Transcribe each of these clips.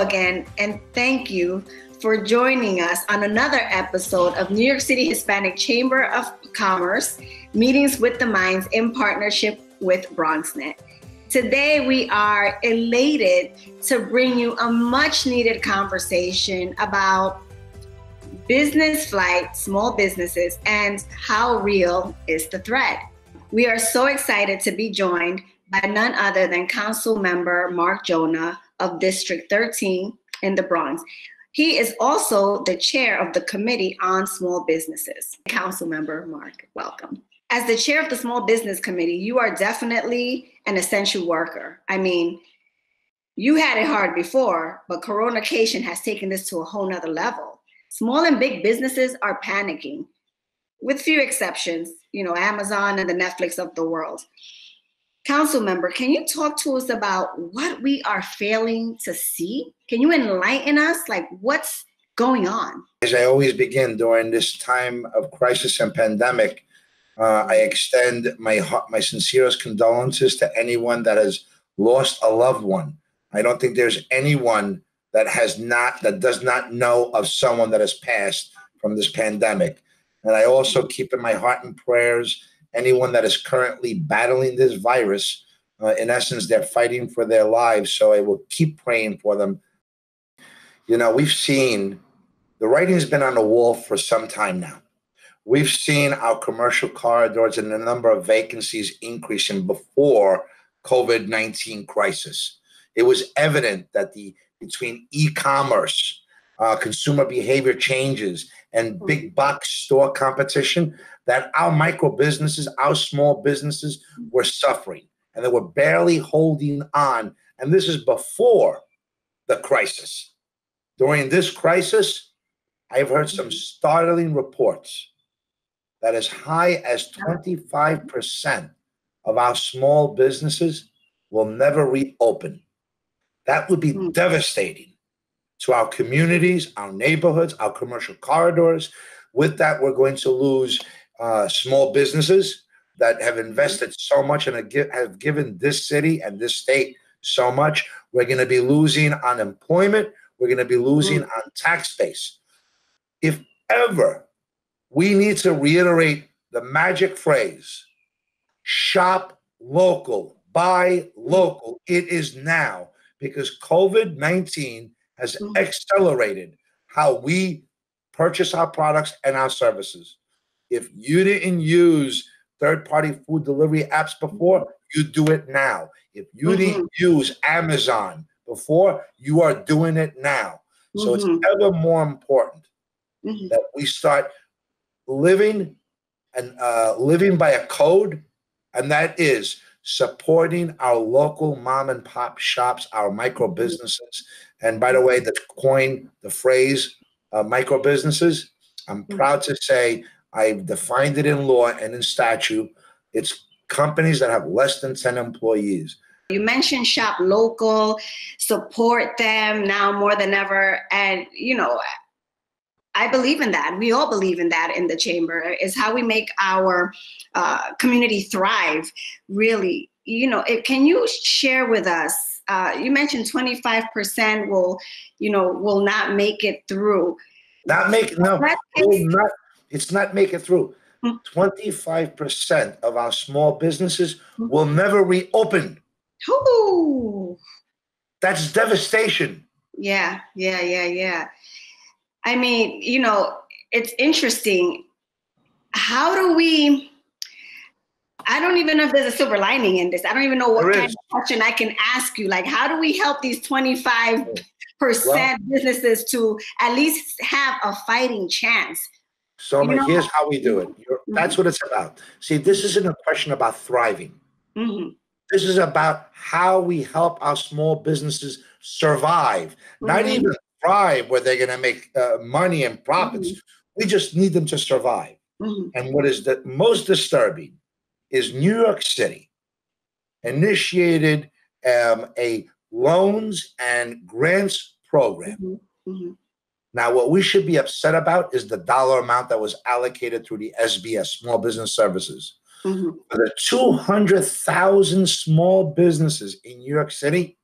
Again, and thank you for joining us on another episode of New York City Hispanic Chamber of Commerce Meetings with the Minds in partnership with BronxNet. Today, we are elated to bring you a much needed conversation about business flight, small businesses, and how real is the threat. We are so excited to be joined by none other than Council Member Mark Gjonaj of District 13 in the Bronx. He is also the chair of the Committee on Small Businesses. Council member Mark, welcome. As the chair of the Small Business Committee, you are definitely an essential worker. I mean, you had it hard before, but coronation has taken this to a whole nother level. Small and big businesses are panicking, with few exceptions, you know, Amazon and the Netflix of the world. Council member, can you talk to us about what we are failing to see? Can you enlighten us? Like, what's going on? As I always begin during this time of crisis and pandemic, uh, I extend my my sincerest condolences to anyone that has lost a loved one. I don't think there's anyone that has not that does not know of someone that has passed from this pandemic. And I also keep in my heart and prayers anyone that is currently battling this virus. Uh, in essence, they're fighting for their lives. So I will keep praying for them. You know, we've seen the writing's been on the wall for some time now. We've seen our commercial corridors and the number of vacancies increasing before COVID 19 crisis. It was evident that the between e-commerce, uh, consumer behavior changes, and big box store competition, that our micro businesses, our small businesses were suffering and they were barely holding on. And this is before the crisis. During this crisis, I've heard some startling reports that as high as 25% of our small businesses will never reopen. That would be mm. devastating to our communities, our neighborhoods, our commercial corridors. With that, we're going to lose uh, small businesses that have invested so much and have given this city and this state so much. We're going to be losing on employment. We're going to be losing mm. on tax base. If ever we need to reiterate the magic phrase shop local, buy local, it is now because COVID 19 has mm. accelerated how we purchase our products and our services. If you didn't use third party food delivery apps before, you do it now. If you mm-hmm. didn't use Amazon before, you are doing it now. So mm-hmm. it's ever more important mm-hmm. that we start living and uh, living by a code, and that is supporting our local mom and pop shops, our micro businesses. And by the way, the coin the phrase uh, micro businesses, I'm mm-hmm. proud to say I've defined it in law and in statute. It's companies that have less than 10 employees. You mentioned shop local, support them now more than ever. And, you know, I believe in that. We all believe in that in the chamber, is how we make our uh, community thrive, really. You know, it, can you share with us? Uh, you mentioned 25% will, you know, will not make it through. Not make no, will not it's not making it through. 25% hmm. of our small businesses will never reopen. Ooh. That's devastation. Yeah, yeah, yeah, yeah. I mean, you know, it's interesting. How do we? I don't even know if there's a silver lining in this. I don't even know what there kind is. of question I can ask you. Like, how do we help these 25% well, businesses to at least have a fighting chance So you know, here's how we do it. Mm-hmm. That's what it's about. See, this isn't a question about thriving. Mm-hmm. This is about how we help our small businesses survive, mm-hmm. not even thrive where they're going to make uh, money and profits. Mm-hmm. We just need them to survive. Mm-hmm. And what is the most disturbing is New York City initiated um, a loans and grants program. Now, what we should be upset about is the dollar amount that was allocated through the SBS, Small Business Services. Mm-hmm. For the 200,000 small businesses in New York City,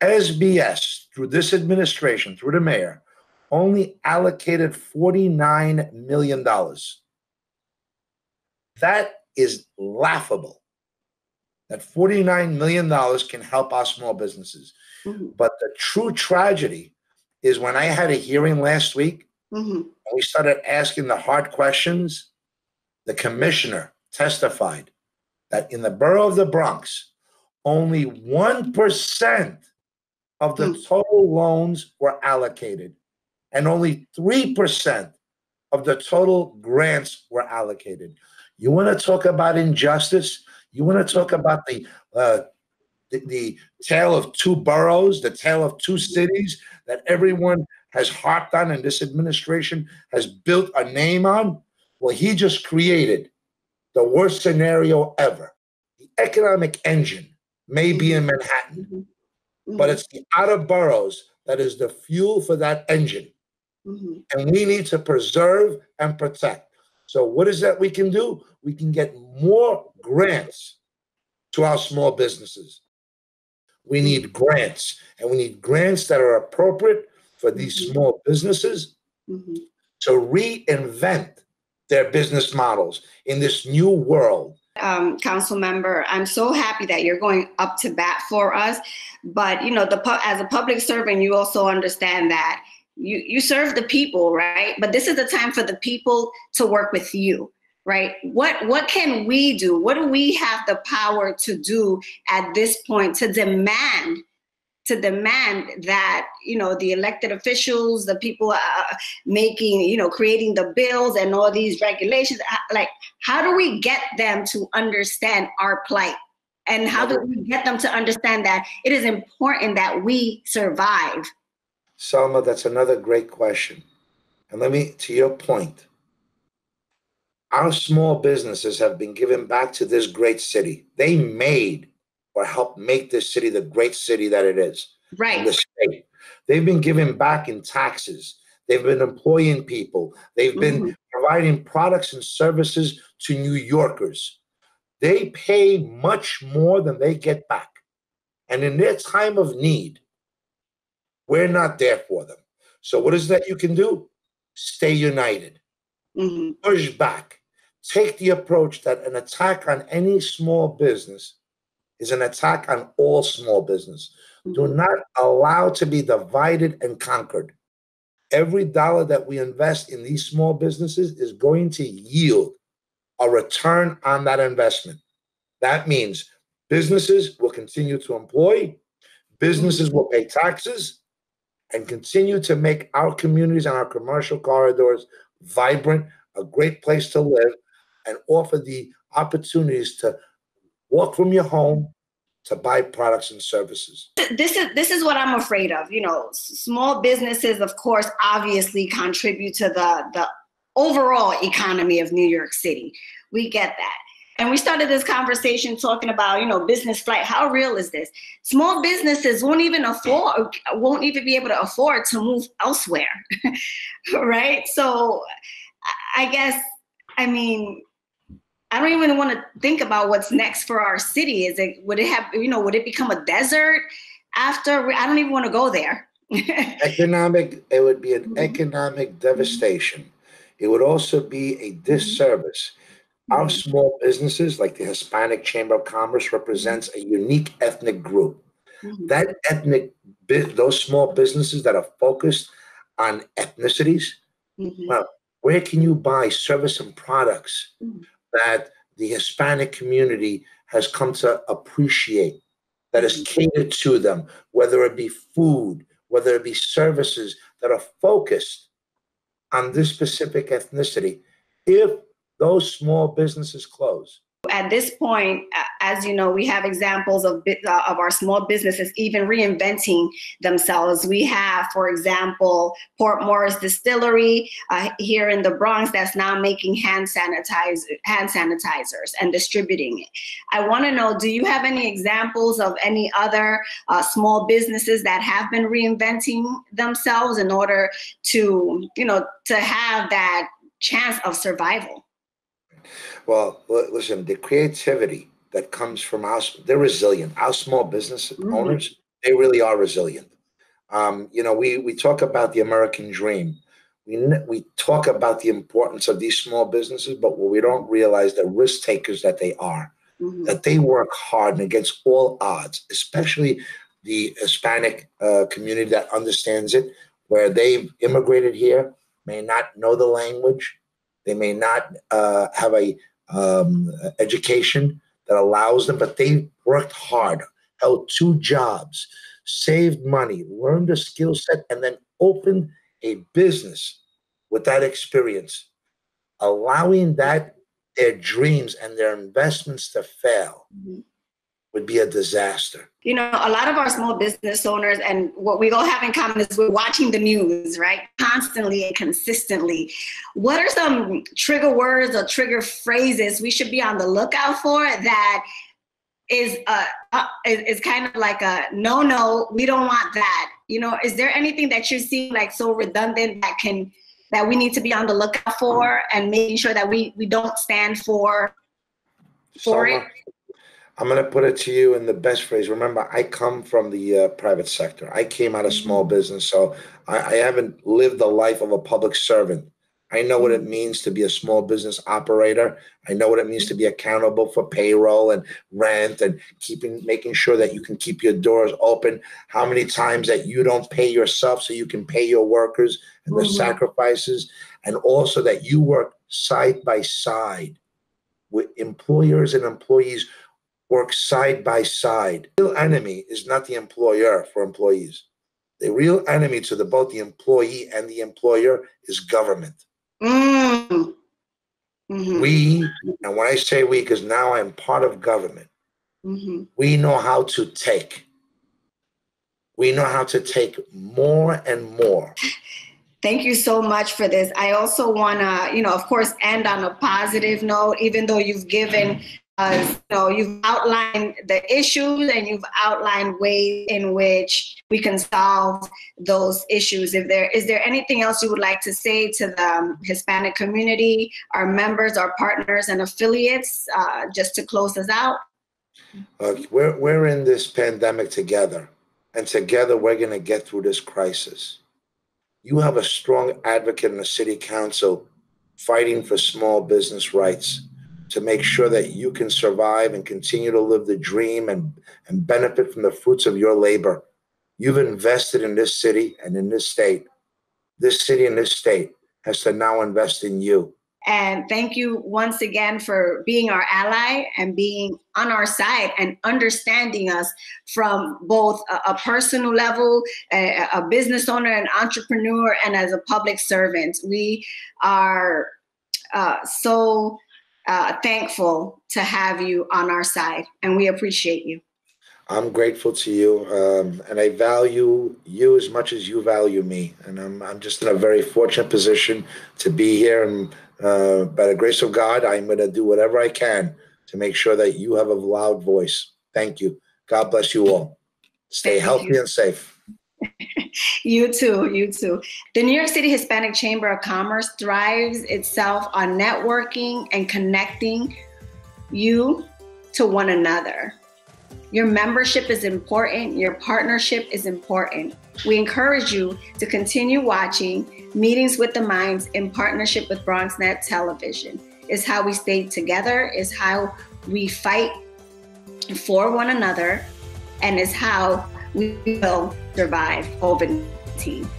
SBS, through this administration, through the mayor, only allocated $49 million. That is laughable. That $49 million can help our small businesses. Mm-hmm. But the true tragedy is when I had a hearing last week, mm-hmm. we started asking the hard questions, the commissioner testified that in the borough of the Bronx, only 1% of the mm. total loans were allocated, and only 3% of the total grants were allocated. You want to talk about injustice? You want to talk about the, uh, the, the tale of two boroughs, the tale of two cities that everyone has harped on and this administration has built a name on? Well, he just created the worst scenario ever. The economic engine may be in Manhattan, mm-hmm. Mm-hmm. but it's the outer boroughs that is the fuel for that engine. Mm-hmm. And we need to preserve and protect. So, what is that we can do? We can get more grants to our small businesses. We need grants, and we need grants that are appropriate for these mm-hmm. small businesses mm-hmm. to reinvent their business models in this new world. Um, council member, I'm so happy that you're going up to bat for us. But you know, the as a public servant, you also understand that you you serve the people, right? But this is the time for the people to work with you, right? What what can we do? What do we have the power to do at this point to demand to demand that you know the elected officials the people uh, making you know creating the bills and all these regulations uh, like how do we get them to understand our plight and how do we get them to understand that it is important that we survive Sulma, that's another great question and let me to your point our small businesses have been given back to this great city they made or helped make this city the great city that it is. Right. The state. They've been giving back in taxes. They've been employing people. They've been mm-hmm. providing products and services to New Yorkers. They pay much more than they get back. And in their time of need, we're not there for them. So, what is that you can do? Stay united, mm-hmm. push back, take the approach that an attack on any small business is an attack on all small business. Mm-hmm. Do not allow to be divided and conquered. Every dollar that we invest in these small businesses is going to yield a return on that investment. That means businesses will continue to employ, businesses will pay taxes, and continue to make our communities and our commercial corridors vibrant, a great place to live, and offer the opportunities to walk from your home to buy products and services. This is this is what I'm afraid of. You know, small businesses, of course, obviously contribute to the the overall economy of New York City. We get that. And we started this conversation talking about, you know, business flight. How real is this? Small businesses won't even afford, won't even be able to afford to move elsewhere, right? So, I guess, I mean, I don't even want to think about what's next for our city. Is it would it have you know would it become a desert after? I don't even want to go there. economic, it would be an mm-hmm. economic devastation. It would also be a disservice. Mm-hmm. Our small businesses, like the Hispanic Chamber of Commerce, represents a unique ethnic group. Mm-hmm. That ethnic, those small businesses that are focused on ethnicities, mm-hmm. well, where can you buy service and products? Mm-hmm that the Hispanic community has come to appreciate, that is mm-hmm. catered to them, whether it be food, whether it be services that are focused on this specific ethnicity if those small businesses close? At this point, as you know, we have examples of uh, of our small businesses even reinventing themselves. We have, for example, Port Morris Distillery uh, here in the Bronx that's now making hand sanitizer hand sanitizers and distributing it. I want to know, do you have any examples of any other uh, small businesses that have been reinventing themselves in order to, you know, to have that chance of survival? Well, listen, the creativity that comes from us, they're resilient. Our small business mm-hmm. owners, they really are resilient. Um, you know, we we talk about the American dream. We we talk about the importance of these small businesses, but what we don't realize the risk takers that they are, mm-hmm. that they work hard and against all odds, especially the Hispanic uh, community that understands it, where they've immigrated here, may not know the language, they may not uh, have a um, education that allows them, but they worked hard, held two jobs, saved money, learned a skill set, and then opened a business with that experience, allowing that their dreams and their investments to fail. Mm-hmm would be a disaster. You know, a lot of our small business owners, and what we all have in common is we're watching the news, right? Constantly and consistently. What are some trigger words or trigger phrases we should be on the lookout for that is uh, uh is, is kind of like a no no we don't want that you know is there anything that you see like so redundant that can that we need to be on the lookout for and making sure that we we don't stand for for it I'm going to put it to you in the best phrase. Remember, I come from the uh, private sector. I came out of small mm-hmm. business, so I, I, haven't lived the life of a public servant. I know what it mm-hmm. means to be a small business operator. I know what it means to be accountable for payroll and rent and keeping making sure that you can keep your doors open. How many times that you don't pay yourself so you can pay your workers and the mm-hmm. sacrifices, and also that you work side by side with employers and employees work side by side. The real enemy is not the employer for employees. The real enemy to the, both the employee and the employer is government. Mm. Mm-hmm. We, and when I say we, because now I'm part of government, mm-hmm. we know how to take. We know how to take more and more. Thank you so much for this. I also want to, you know, of course, end on a positive note, even though you've given uh, know, you've outlined the issues and you've outlined ways in which we can solve those issues. If there is there anything else you would like to say to the um, Hispanic community, our members, our partners, and affiliates, uh, just to close us out? Uh, we're we're in this pandemic together, and together we're going to get through this crisis. You have a strong advocate in the city council fighting for small business rights to make sure that you can survive and continue to live the dream and, and benefit from the fruits of your labor. You've invested in this city and in this state. This city and this state has to now invest in you. And thank you once again for being our ally and being on our side and understanding us from both a, a personal level, a, a business owner, an entrepreneur, and as a public servant. We are uh, so uh, thankful to have you on our side, and we appreciate you. I'm grateful to you, um, and I value you as much as you value me. And I'm, I'm just in a very fortunate position to be here. And uh, by the grace of God, I'm going to do whatever I can to make sure that you have a loud voice. Thank you. God bless you all. Stay Thank healthy you. and safe. you too, you too. The New York City Hispanic Chamber of Commerce thrives itself on networking and connecting you to one another. Your membership is important, your partnership is important. We encourage you to continue watching Meetings with the Minds in partnership with BronxNet Television. Is how we stay together, is how we fight for one another, and is how we will survive COVID 19.